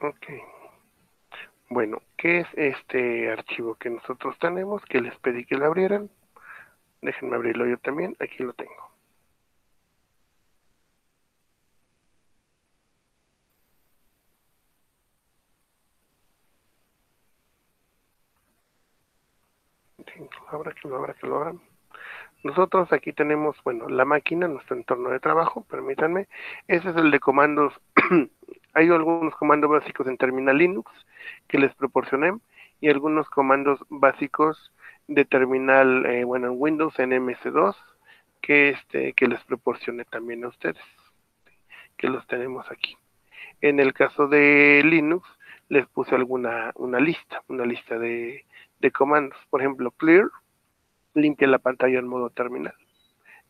Ok. Bueno, ¿qué es este archivo que nosotros tenemos? Que les pedí que lo abrieran. Déjenme abrirlo yo también. Aquí lo tengo. abra, que lo abra, que lo abra. Nosotros aquí tenemos, bueno, la máquina, nuestro entorno de trabajo, permítanme. Ese es el de comandos. Hay algunos comandos básicos en terminal Linux que les proporcioné y algunos comandos básicos de terminal, eh, bueno, en Windows, en MS2, que, este, que les proporcioné también a ustedes, que los tenemos aquí. En el caso de Linux, les puse alguna una lista, una lista de, de comandos. Por ejemplo, clear limpia la pantalla en modo terminal.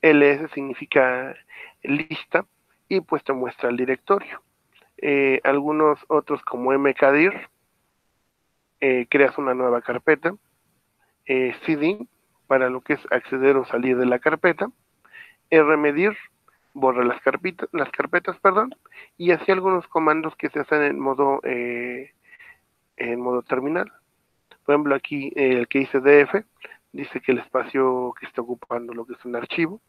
ls significa lista y pues te muestra el directorio. Eh, algunos otros como mkdir, eh, creas una nueva carpeta. Eh, cd, para lo que es acceder o salir de la carpeta. rmedir, borra las carpetas, las carpetas, perdón, y así algunos comandos que se hacen en modo en modo terminal. Por ejemplo, aquí el que dice df dice que el espacio que está ocupando lo que es un archivo,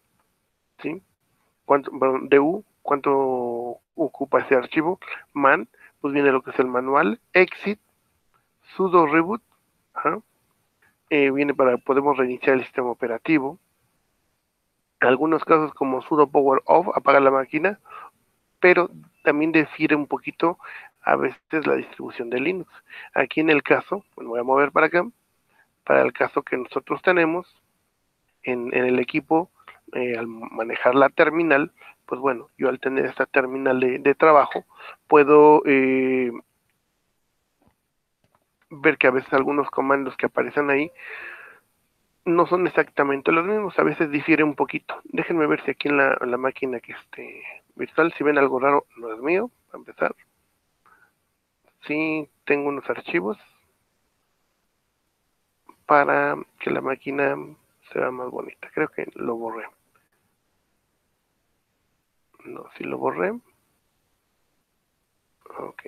¿sí? ¿Cuánto, DU, cuánto ocupa ese archivo? Man, pues viene lo que es el manual, exit, sudo reboot, eh, viene para, podemos reiniciar el sistema operativo, algunos casos como sudo power off, apaga la máquina, pero también difiere un poquito a veces la distribución de Linux. Aquí en el caso, bueno, voy a mover para acá, para el caso que nosotros tenemos en, el equipo, eh, al manejar la terminal, pues bueno, yo al tener esta terminal de, trabajo, puedo eh, ver que a veces algunos comandos que aparecen ahí no son exactamente los mismos, a veces difiere un poquito. Déjenme ver si aquí en la, máquina que esté virtual, si ven algo raro, no es mío, para empezar. Sí, tengo unos archivos para que la máquina se vea más bonita. Creo que lo borré. No, si lo borré. Ok.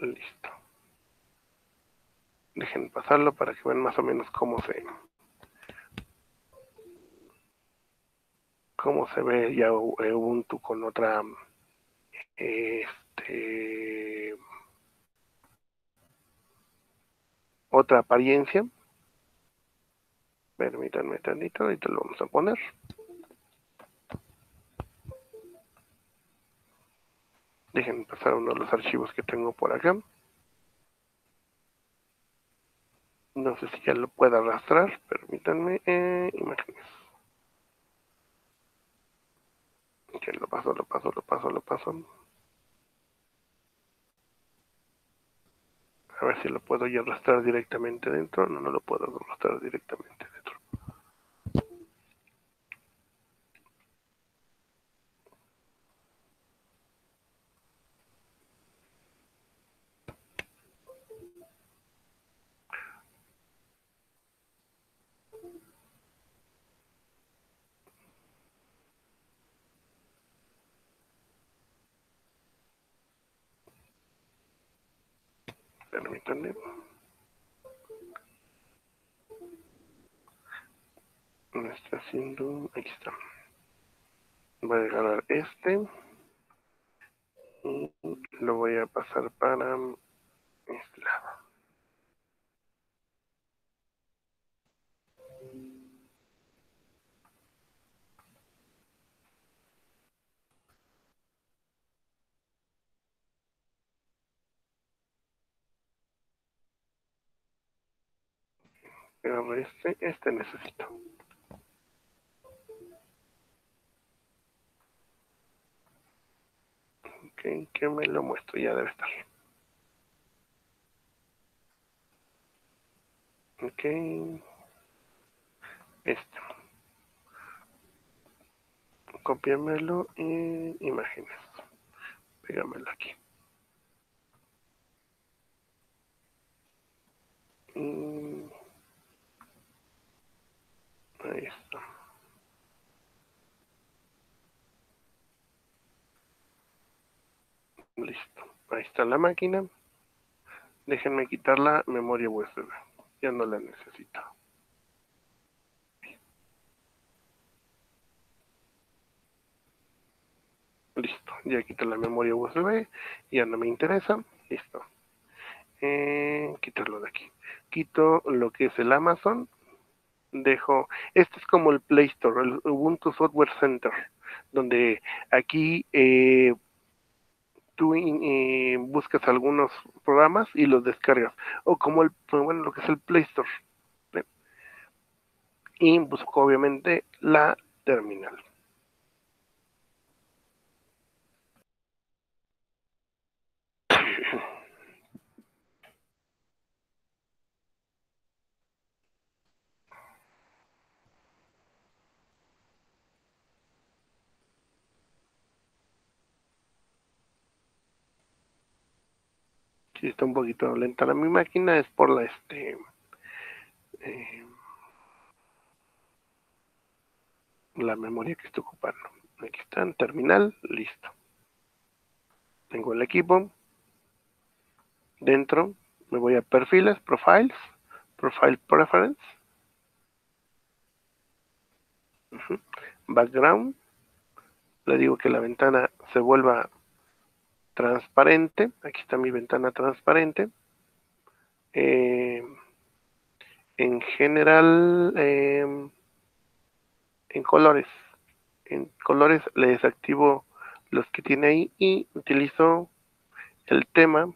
Listo. Dejen pasarlo para que vean más o menos cómo se cómo se ve ya Ubuntu con otra este otra apariencia. Permítanme tantito, ahorita lo vamos a poner. Dejen pasar uno de los archivos que tengo por acá. No sé si ya lo puedo arrastrar. Permítanme. Eh, imágenes. Que lo paso, lo paso, lo paso, lo paso. A ver si lo puedo ya arrastrar directamente dentro. No, no lo puedo arrastrar directamente dentro. Permítanme. Me está haciendo. Voy a agarrar este. Y lo voy a pasar para este lado. Este, este necesito. Que me lo muestro, ya debe estar. Ok. Este. Copiamelo en imágenes. Pégamelo aquí. Y Ahí está. Listo. Ahí está la máquina. Déjenme quitar la memoria USB. Ya no la necesito. Listo. Ya quito la memoria USB. Ya no me interesa. Listo. Eh, quitarlo de aquí. Quito lo que es el Amazon. Dejo. Este es como el Play Store, el Ubuntu Software Center. Donde aquí eh, tú eh, buscas algunos programas y los descargas. O como el, bueno, lo que es el Play Store. Y busco obviamente la terminal. Si está un poquito lenta. La mi máquina es por la este eh, la memoria que estoy ocupando. Aquí está en terminal listo. Tengo el equipo. Dentro me voy a perfiles profiles profile preference. Background le digo que la ventana se vuelva transparente. Aquí está mi ventana transparente. Eh, en general, em, en colores. En colores le desactivo los que tiene ahí y utilizo el tema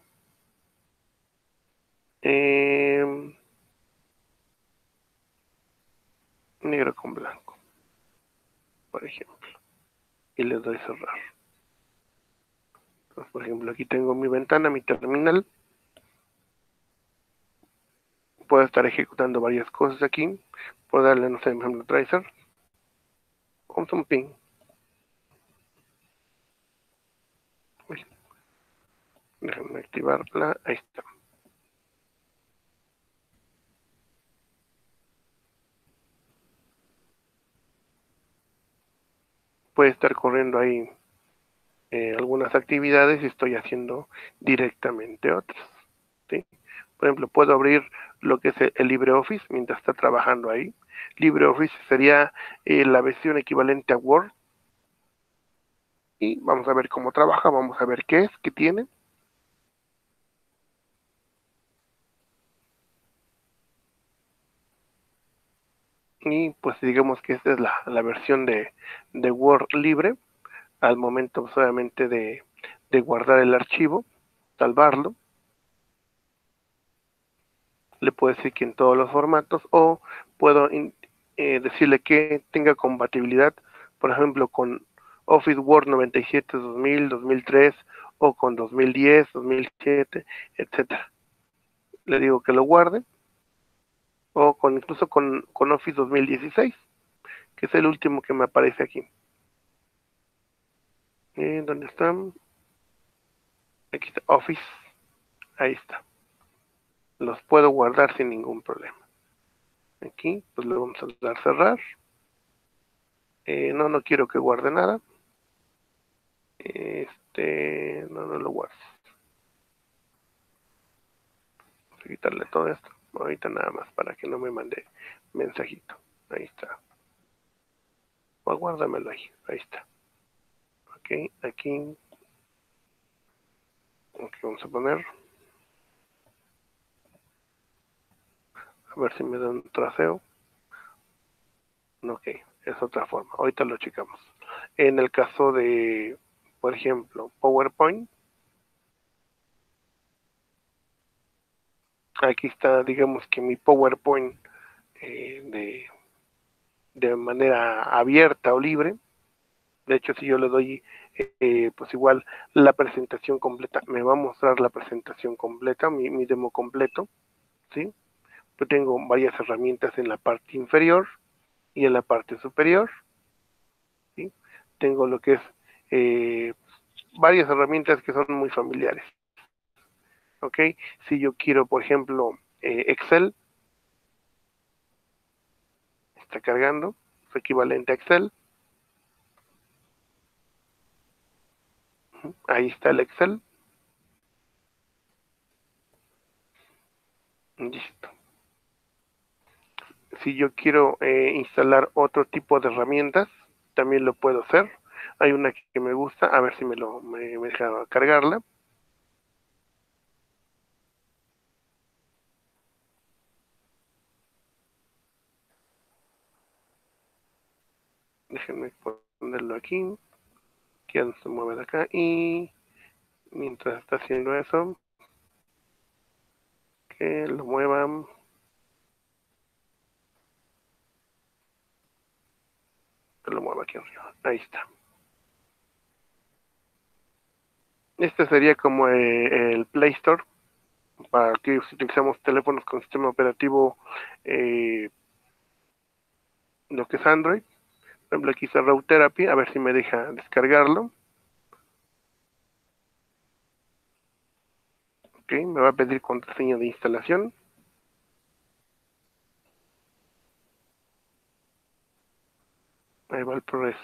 em, negro con blanco, por ejemplo, y le doy cerrar por ejemplo, aquí tengo mi ventana, mi terminal. Puedo estar ejecutando varias cosas aquí. Puedo darle, no sé, por ejemplo, tracer. Un ping. Déjenme activarla. Ahí está. Puede estar corriendo ahí eh, algunas actividades y estoy haciendo directamente otras. Por ejemplo, puedo abrir lo que es el LibreOffice mientras está trabajando ahí. LibreOffice sería eh, la versión equivalente a Word. Y vamos a ver cómo trabaja, vamos a ver qué es, qué tiene. Y pues digamos que esta es la, la versión de, de Word libre al momento solamente de, guardar el archivo, salvarlo. Le puedo decir que en todos los formatos o puedo eh, decirle que tenga compatibilidad, por ejemplo, con Office Word 97, 2000, 2003 o con 2010, 2007, etcétera. Le digo que lo guarde o con incluso con, con Office 2016, que es el último que me aparece aquí. Eh, ¿Dónde están? Aquí está Office. Ahí está. Los puedo guardar sin ningún problema. Aquí, pues le vamos a dar cerrar. Eh, no, no quiero que guarde nada. Este, no, no lo guardes. Vamos a quitarle todo esto. Ahorita nada más para que no me mande mensajito. Ahí está. O guárdamelo ahí. Ahí está aquí, aquí vamos a poner. A ver si me da un traseo. Ok, es otra forma. Ahorita lo checamos. En el caso de por ejemplo PowerPoint. Aquí está digamos que mi PowerPoint eh, de, de manera abierta o libre de hecho si yo le doy eh, pues igual la presentación completa, me va a mostrar la presentación completa, mi, demo completo, ¿sí? Yo tengo varias herramientas en la parte inferior y en la parte superior, ¿sí? Tengo lo que es eh, varias herramientas que son muy familiares, ¿ok? Si yo quiero, por ejemplo, eh, Excel, está cargando, es equivalente a Excel, Ahí está el Excel. Listo. Si yo quiero eh, instalar otro tipo de herramientas, también lo puedo hacer. Hay una que me gusta, a ver si me, lo, me deja cargarla. Déjenme ponerlo aquí. Se mueve acá. Y mientras está haciendo eso, que lo muevan. Que lo mueva aquí arriba. Ahí está. Este sería como eh, el Play Store para que utilizamos teléfonos con sistema operativo eh, lo que es Android. Por ejemplo, aquí está Route Therapy, a ver si me deja descargarlo. Ok, me va a pedir contraseña de instalación. Ahí va el progreso.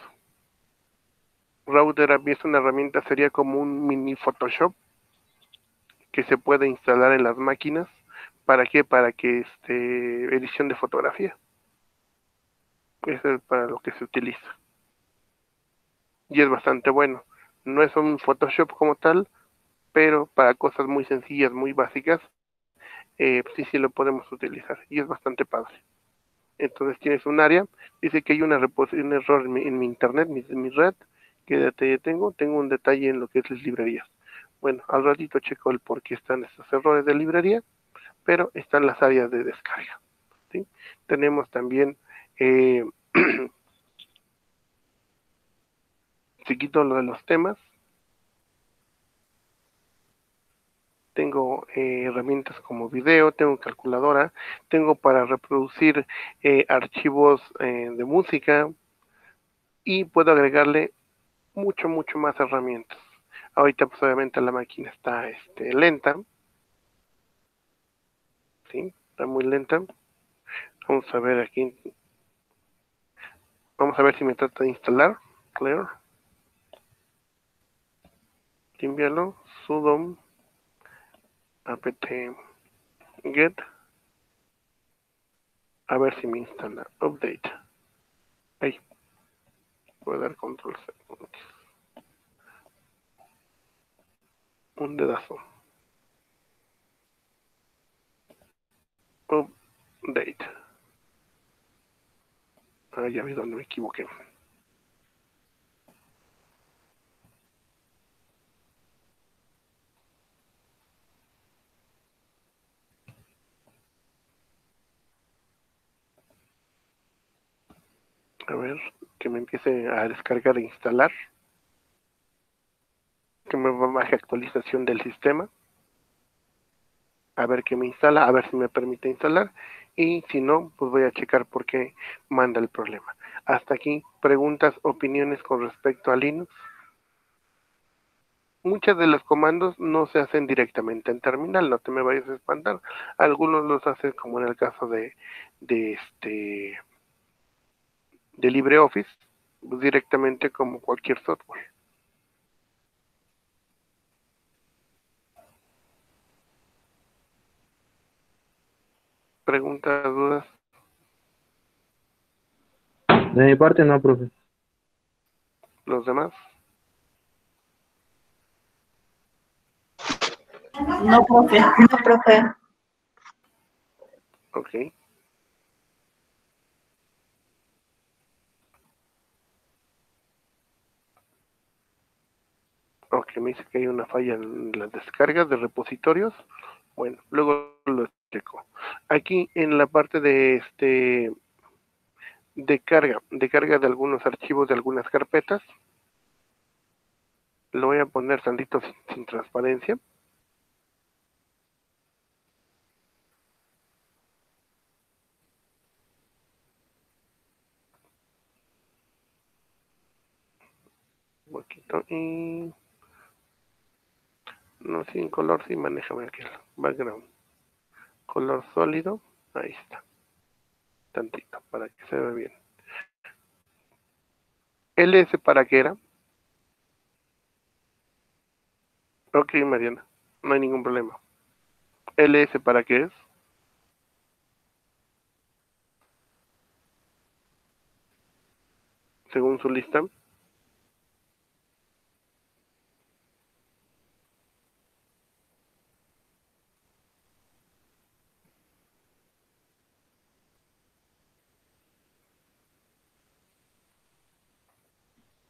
Router es una herramienta, sería como un mini Photoshop que se puede instalar en las máquinas. ¿Para qué? Para que este edición de fotografía. Es para lo que se utiliza. Y es bastante bueno. No es un Photoshop como tal, pero para cosas muy sencillas, muy básicas, eh, sí, sí lo podemos utilizar. Y es bastante padre. Entonces tienes un área, dice que hay una un error en mi, en mi internet, en mi red, ¿Qué detalle tengo? Tengo un detalle en lo que es las librerías. Bueno, al ratito checo el por qué están estos errores de librería, pero están las áreas de descarga. Tenemos también, eh, si quito lo de los temas, tengo eh, herramientas como video, tengo calculadora, tengo para reproducir eh, archivos de música y puedo agregarle mucho, mucho más herramientas. Ahorita pues obviamente la máquina está este, lenta. ¿Sí? Está muy lenta. Vamos a ver aquí. Vamos a ver si me trata de instalar. Clear. Limpialo. sudo apt get. A ver si me instala. Update. Ahí. Voy a dar control C. Un dedazo. Update. Ah, ya vi donde me equivoqué. A ver, que me empiece a descargar e instalar. Que me baje actualización del sistema. A ver qué me instala, a ver si me permite instalar y si no, pues voy a checar por qué manda el problema. Hasta aquí, preguntas, opiniones con respecto a Linux. Muchos de los comandos no se hacen directamente en terminal, no te me vayas a espantar. Algunos los hacen como en el caso de, de este de LibreOffice, pues directamente como cualquier software. Preguntas, dudas? De mi parte no, profe. ¿Los demás? No, profe. No, profe. Ok. Ok, me dice que hay una falla en las descargas de repositorios. Bueno, luego lo. Aquí en la parte de este de carga, de carga de algunos archivos de algunas carpetas, lo voy a poner tantito sin, transparencia. Un poquito y no sin color, sí, manéjame aquí el background color sólido, ahí está, tantito, para que se vea bien. ¿LS para qué era? Ok, Mariana, no hay ningún problema. ¿LS para qué es? Según su lista.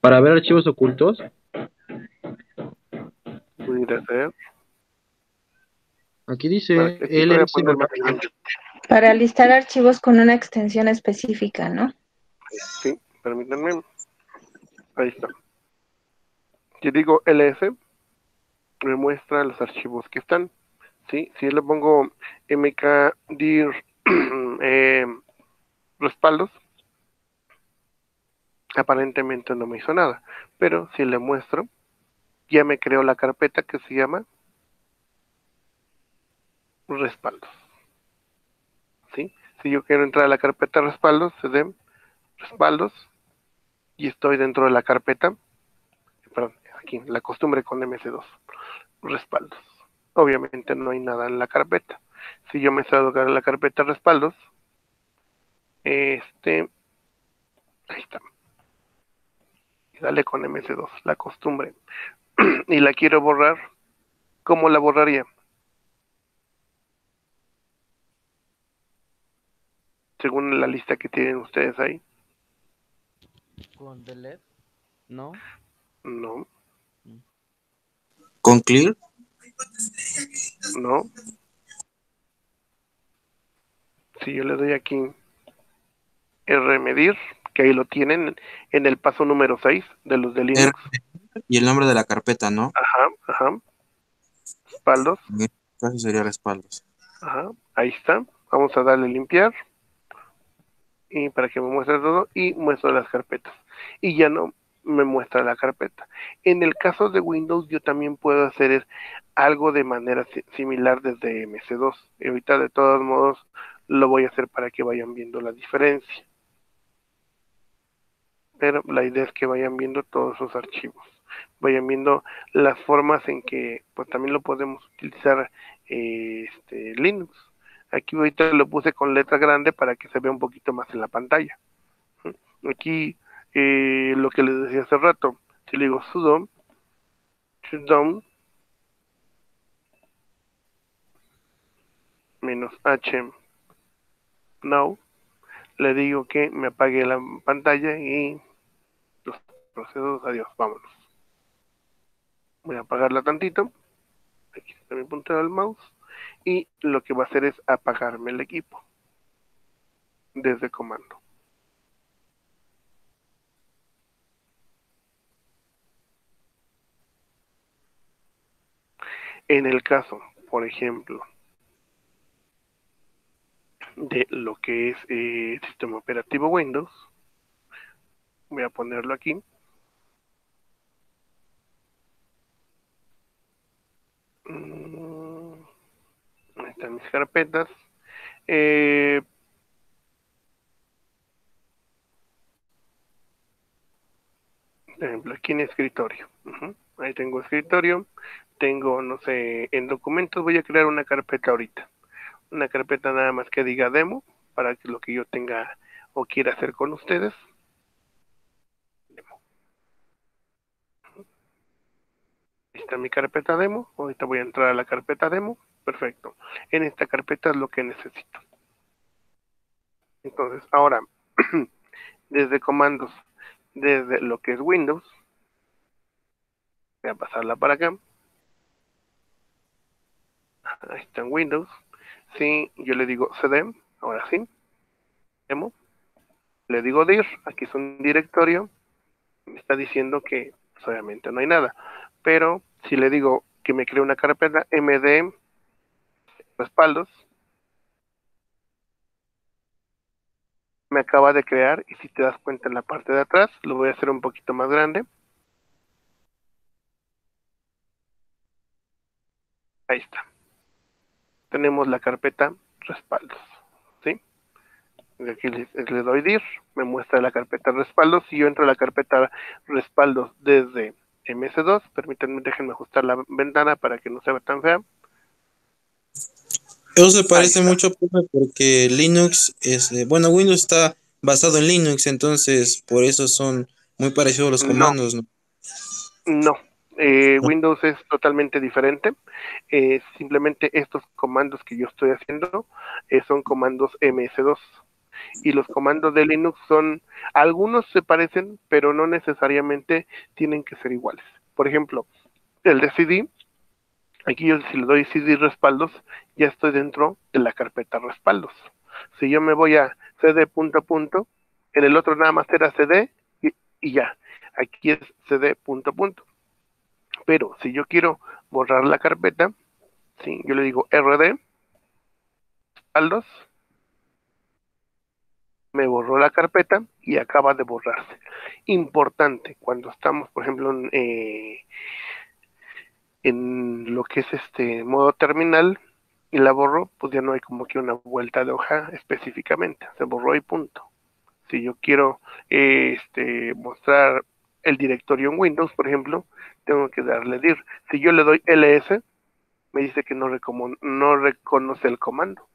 Para ver archivos ocultos, Pudiera ser. aquí dice Para más adelante. Para listar archivos con una extensión específica, ¿no? Sí, permítanme. Ahí está. Si digo ls, me muestra los archivos que están. ¿sí? Si le pongo mkdir eh, respaldos, aparentemente no me hizo nada. Pero si le muestro, ya me creó la carpeta que se llama respaldos. ¿sí? Si yo quiero entrar a la carpeta respaldos, se den respaldos y estoy dentro de la carpeta, perdón, aquí, la costumbre con MC2, respaldos. Obviamente no hay nada en la carpeta. Si yo me salgo de la carpeta respaldos, este, ahí está. Y dale con MC2, la costumbre. y la quiero borrar, ¿cómo la borraría? Según la lista que tienen ustedes ahí. Con delete, ¿no? No, ¿Con clear? no. Si yo le doy aquí R medir, que ahí lo tienen en el paso número 6 de los de Linux. Y el nombre de la carpeta, ¿no? Ajá, ajá. Respaldos, Casi sería respaldos. ajá. Ahí está. Vamos a darle limpiar. Y para que me muestre todo. Y muestro las carpetas. Y ya no me muestra la carpeta. En el caso de Windows, yo también puedo hacer algo de manera si- similar desde MC2. Y ahorita, de todos modos, lo voy a hacer para que vayan viendo la diferencia. Pero la idea es que vayan viendo todos esos archivos. Vayan viendo las formas en que pues también lo podemos utilizar eh, este, Linux. Aquí ahorita lo puse con letra grande para que se vea un poquito más en la pantalla. Aquí eh, lo que les decía hace rato, si le digo sudo, shutdown, menos h now, le digo que me apague la pantalla y procesos, adiós, vámonos. Voy a apagarla tantito. Aquí está mi puntero del mouse. Y lo que va a hacer es apagarme el equipo. Desde comando. En el caso, por ejemplo, de lo que es eh, sistema operativo Windows, voy a ponerlo aquí. Mm, Ahí están mis carpetas. Eh, por ejemplo, aquí en escritorio. Ahí tengo escritorio. Tengo, no sé, en documentos voy a crear una carpeta ahorita. Una carpeta nada más que diga demo para que lo que yo tenga o quiera hacer con ustedes. Demo. Está mi carpeta demo. Ahorita voy a entrar a la carpeta demo. Perfecto. En esta carpeta es lo que necesito. Entonces, ahora, desde comandos, desde lo que es Windows, voy a pasarla para acá. Ahí está en Windows. Sí, yo le digo cd, ahora sí. Demo. Le digo dir, aquí es un directorio. Me está diciendo que pues, obviamente no hay nada. Pero si le digo que me cree una carpeta md respaldos, me acaba de crear y si te das cuenta en la parte de atrás, lo voy a hacer un poquito más grande. Ahí está. Tenemos la carpeta respaldos, ¿sí? Aquí le, le doy dir, me muestra la carpeta respaldos. Si yo entro a la carpeta respaldos desde MS2, permítanme, déjenme ajustar la ventana para que no se vea tan fea. Eso se parece mucho porque Linux es, bueno, Windows está basado en Linux, entonces por eso son muy parecidos los comandos, ¿no? No, eh, No. Windows es totalmente diferente. Eh, simplemente estos comandos que yo estoy haciendo eh, son comandos MS2. Y los comandos de Linux son, algunos se parecen, pero no necesariamente tienen que ser iguales. Por ejemplo, el de CD, aquí yo si le doy CD respaldos, ya estoy dentro de la carpeta respaldos. Si yo me voy a CD punto punto, en el otro nada más era CD y, y ya. Aquí es CD punto punto. Pero si yo quiero borrar la carpeta, sí, yo le digo RD, respaldos, me borró la carpeta y acaba de borrarse. Importante, cuando estamos, por ejemplo, en, eh, en lo que es este modo terminal y la borro, pues ya no hay como que una vuelta de hoja específicamente, se borró y punto. Si yo quiero eh, este, mostrar el directorio en Windows, por ejemplo, tengo que darle dir. Si yo le doy ls, me dice que no, no reconoce el comando.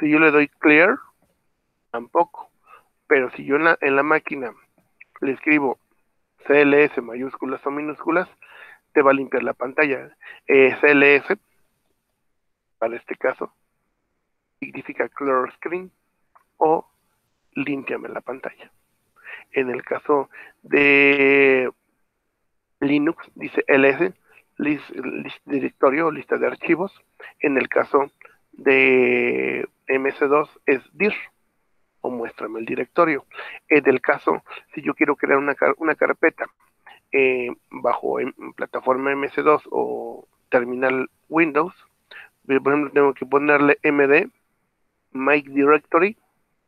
Si yo le doy clear, tampoco. Pero si yo en la, en la máquina le escribo CLS mayúsculas o minúsculas, te va a limpiar la pantalla. Eh, CLS, para este caso, significa clear screen o límpiame la pantalla. En el caso de Linux, dice ls, list, list directorio, lista de archivos. En el caso de MS2 es dir o muéstrame el directorio. En el caso, si yo quiero crear una, una carpeta eh, bajo en, plataforma MS2 o terminal Windows, eh, por ejemplo, tengo que ponerle MD, Make Directory,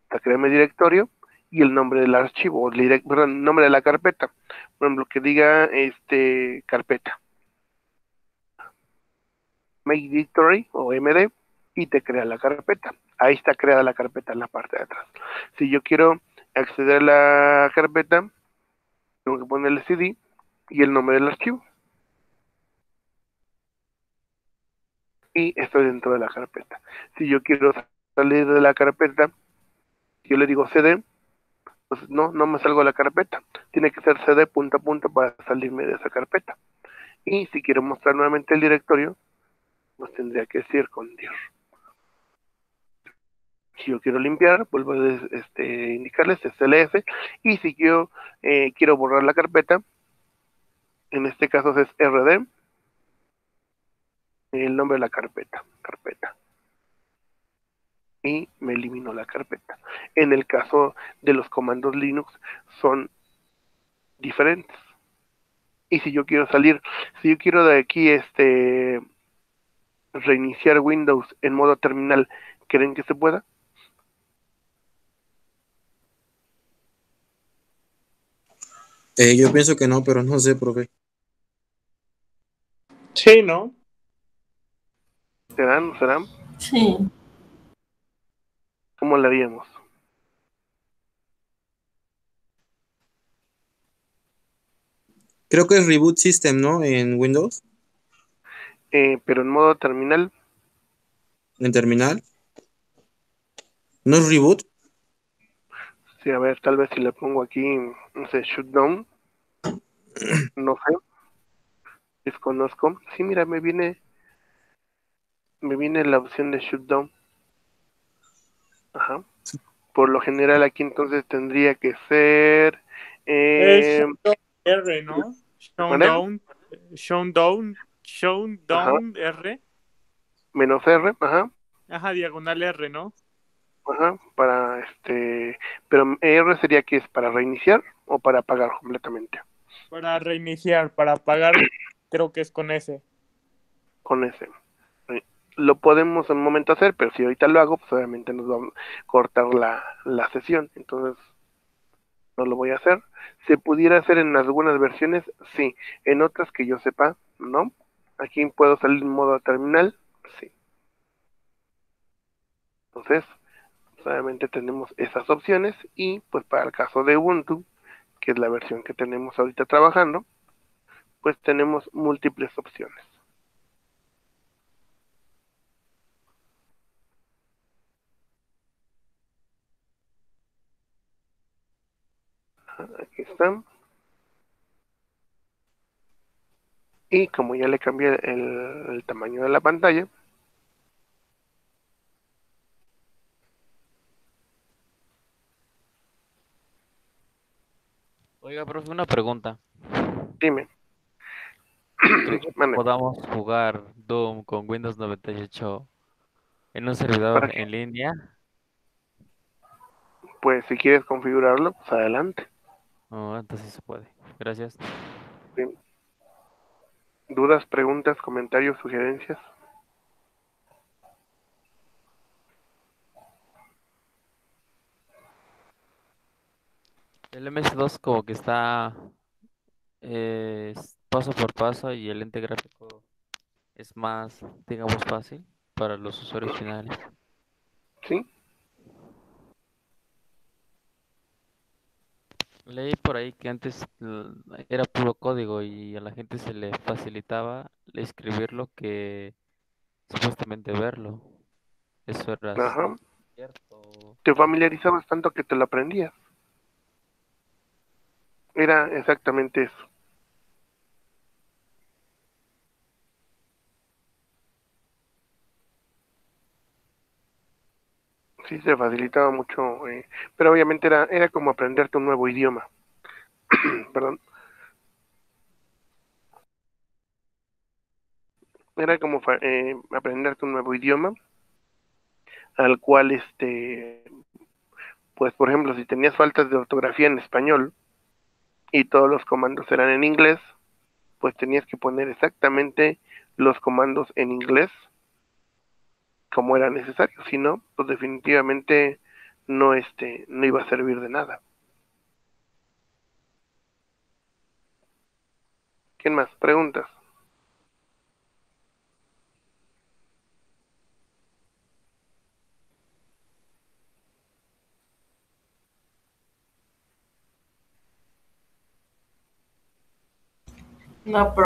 para crearme directorio, y el nombre del archivo, o perdón, el nombre de la carpeta. Por ejemplo, que diga este carpeta. Make Directory o MD y te crea la carpeta. Ahí está creada la carpeta en la parte de atrás. Si yo quiero acceder a la carpeta, tengo que ponerle CD y el nombre del archivo. Y estoy dentro de la carpeta. Si yo quiero salir de la carpeta, yo le digo CD, pues no, no me salgo de la carpeta. Tiene que ser CD punto a punto para salirme de esa carpeta. Y si quiero mostrar nuevamente el directorio, pues tendría que decir con dir. Si yo quiero limpiar, vuelvo a este, indicarles SLS. Y si yo eh, quiero borrar la carpeta, en este caso es RD, el nombre de la carpeta, carpeta. Y me eliminó la carpeta. En el caso de los comandos Linux son diferentes. Y si yo quiero salir, si yo quiero de aquí este reiniciar Windows en modo terminal, ¿creen que se pueda? Eh, yo pienso que no, pero no sé, profe. Sí, ¿no? ¿Serán? ¿No serán? Sí. ¿Cómo le haríamos? Creo que es Reboot System, ¿no? En Windows, Eh, pero en modo terminal, en terminal. ¿No es Reboot? sí, a ver, tal vez si le pongo aquí, no sé, shutdown, no sé, desconozco. Sí, mira, me viene, me viene la opción de shutdown. Ajá. Por lo general aquí entonces tendría que ser, eh, Es R, ¿no? Showdown, Showdown, Showdown R. menos R, ajá, Ajá, diagonal R, ¿no? ajá, para este, pero R sería que es para reiniciar o para apagar completamente, Para reiniciar, para apagar, creo que es con S. con ese. Eh, Lo podemos en un momento hacer, pero si ahorita lo hago, pues obviamente nos va a cortar la, la sesión, entonces no lo voy a hacer. ¿Se pudiera hacer en algunas versiones? Sí. En otras que yo sepa, no. Aquí puedo salir en modo terminal, sí. Entonces, solamente tenemos esas opciones y pues para el caso de Ubuntu, que es la versión que tenemos ahorita trabajando, pues tenemos múltiples opciones. Ah, aquí están. Y como ya le cambié el, el tamaño de la pantalla, Oiga, profe, una pregunta. dime. ¿Cree que Mande. podamos jugar Doom con Windows 98 en un servidor en línea? Pues si quieres configurarlo, pues adelante. Oh, entonces se puede. Gracias. ¿Dudas, preguntas, comentarios, sugerencias? El MS2 como que está eh, paso por paso y el ente gráfico es más, digamos, fácil para los usuarios finales. ¿Sí? Leí por ahí que antes l- era puro código y a la gente se le facilitaba escribirlo que supuestamente verlo. Eso era Ajá. cierto. Te familiarizabas tanto que te lo aprendías. Era exactamente eso. Sí, se facilitaba mucho, eh, pero obviamente era, era como aprenderte un nuevo idioma. Perdón. Era como eh, aprenderte un nuevo idioma al cual, este, pues por ejemplo, si tenías faltas de ortografía en español y todos los comandos eran en inglés, pues tenías que poner exactamente los comandos en inglés como era necesario, si no, pues definitivamente no este no iba a servir de nada. ¿Quién más? Preguntas. No,